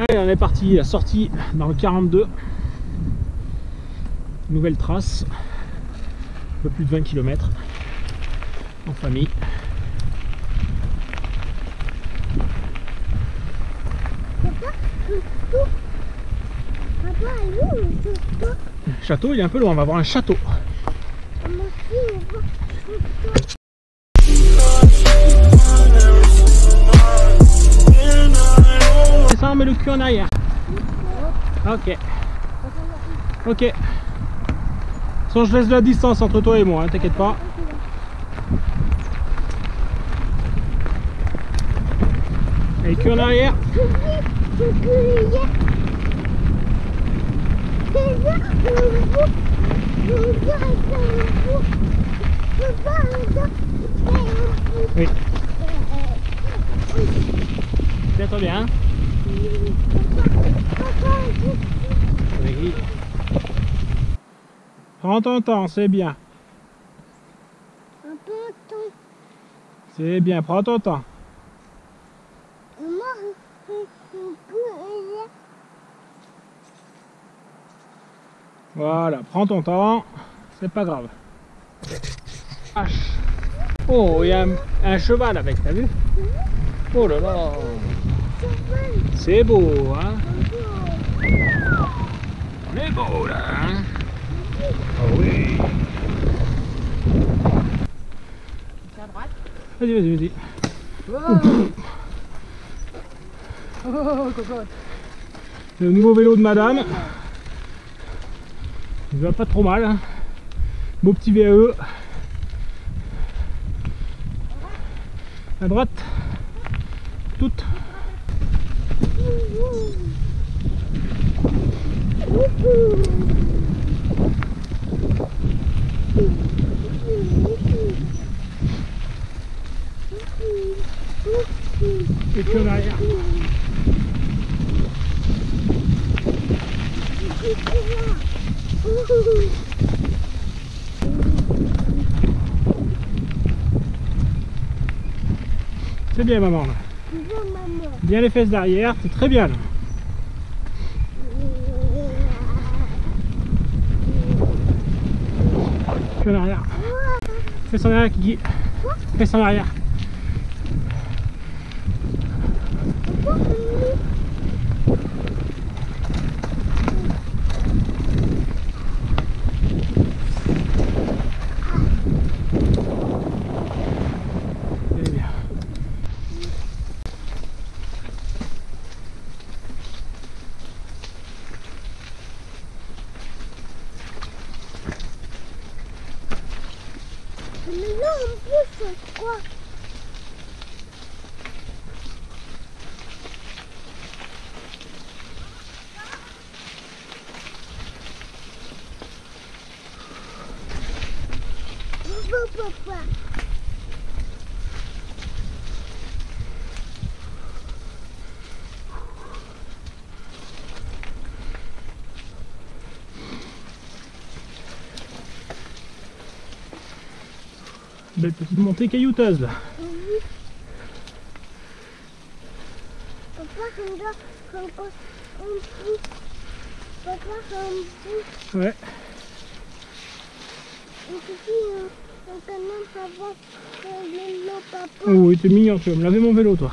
Allez, on est parti, la sortie dans le 42. Nouvelle trace. Un peu plus de 20 km en famille. Château, il est un peu loin, on va voir un château. En arrière. Ok. Ok. Sans je laisse la distance entre toi et moi, hein, t'inquiète pas. Le cul en arrière. Oui. Tiens-toi bien. hein. Oui. Prends ton temps, c'est bien. un peu temps. C'est bien, prends ton temps. Voilà, prends ton temps. C'est pas grave. Oh, il y a un, un cheval avec, t'as vu? Oh là là. C'est beau, hein? On est beau là, hein? Ah oui. à droite. Vas-y, vas-y, vas-y. Oh, cocotte. C'est le nouveau vélo de madame. Il va pas trop mal. hein? Beau petit VAE. À droite. Toute. C'est bien maman là. maman. Bien les fesses derrière, c'est très bien là. Puis en arrière. Fais en arrière Kiki. Fais en arrière. C'est bien. Mais là, en plus, c'est quoi Papa, papa. Belle petite montée caillouteuse là. Papa, je me dois qu'on pose un pouce. Papa, un pouce. Ouais. Et puis, euh, on à voir euh, le lot, papa. Oh oui, t'es mignon, tu vas me laver mon vélo toi.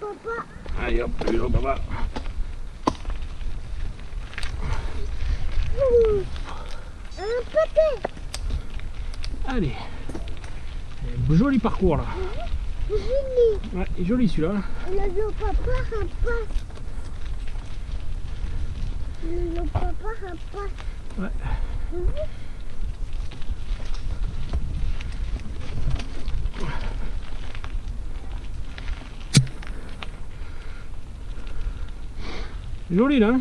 papa, Allez hop, le vélo papa. un petit. Allez. Joli parcours là. Joli. Ouais, il est joli celui-là. Le le papa rapace. Le le papa rapace. Ouais. Joli là. hein.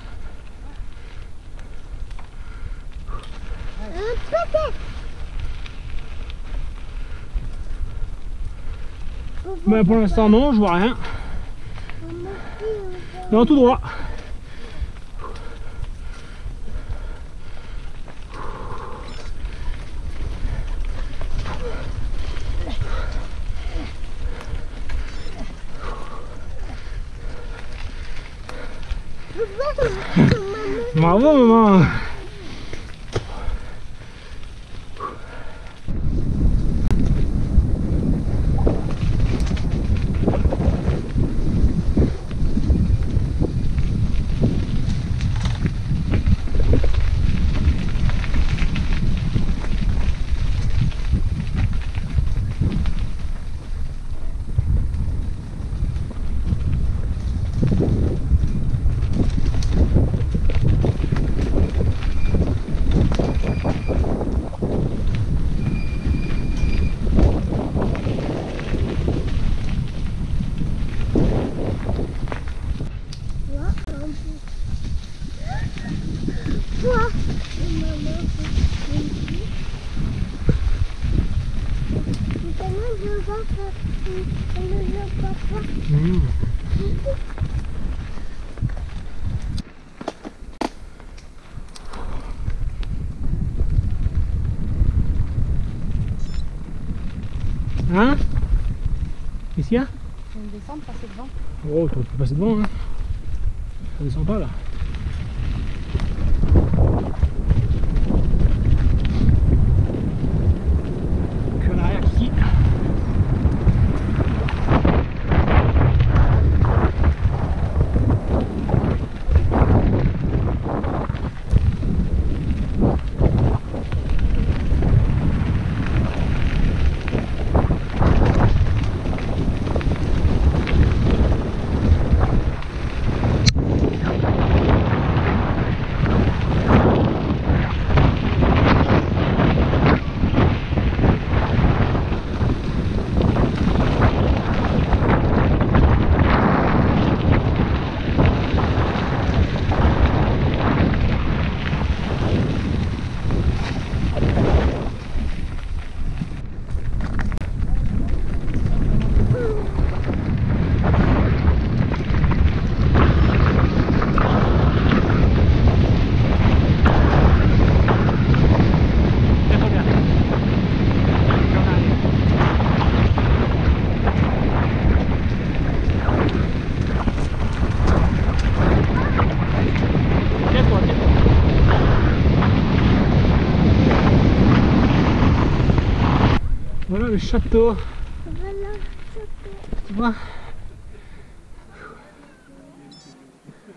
Bah, pour l'instant non, je vois rien. Non, tout droit. Bravo maman. Toi. Maman, Maintenant, je vais faire le le papa. Mmh. Hein Qu'est-ce qu'il y a? Me descendre, passer devant. Oh, tu peux passer devant, hein Ça descend pas là. Puis en arrière, Kiki. Tais-toi, tais-toi. Voilà le château, tu vois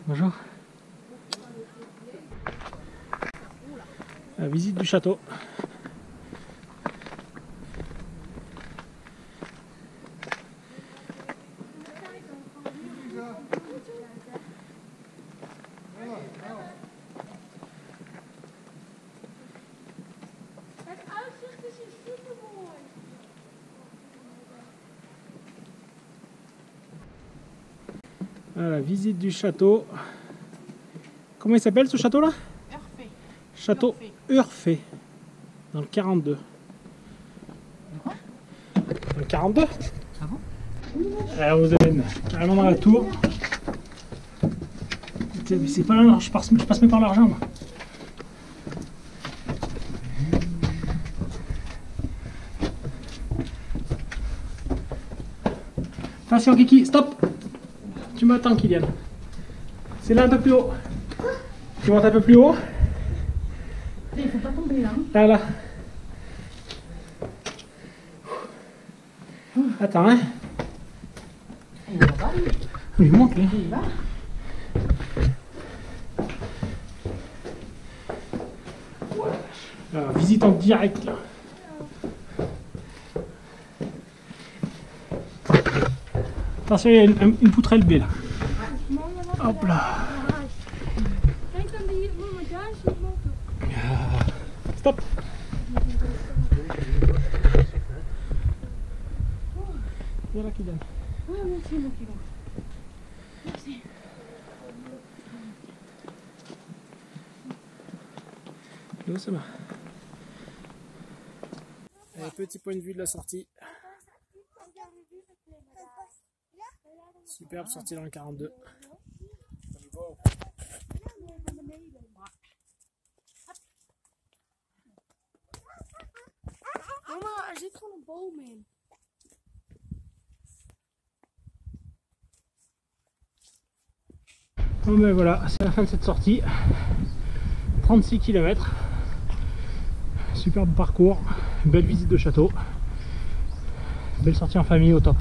Bonjour. La visite du château. Voilà, visite du château. Comment il s'appelle ce château là Parfait. Château Urfé. Dans le 42. Dans le 42 Ah bon? Alors vous êtes carrément dans la tour. C'est c'est pas là, je passe, je passe même par l'argent. moi. Attention Kiki, stop Tu m'attends Kylian. C'est là un peu plus haut. Tu montes un peu plus haut. Il faut pas tomber là. hein. Là, là. Attends, hein. Il va pas, lui. Il monte, là. Il va. Alors, visite en direct, là. Attention, il y a une, une poutrelle B là. Hop là. Stop. A qui donne. Merci. Doucement. Allez, petit point de vue de la sortie. Superbe sortie dans le 42. Mama, er zit gewoon een boom in. Bon ben voilà, c'est la fin de cette sortie. 36 km. Superbe parcours, belle visite de château. Belle sortie en famille au top.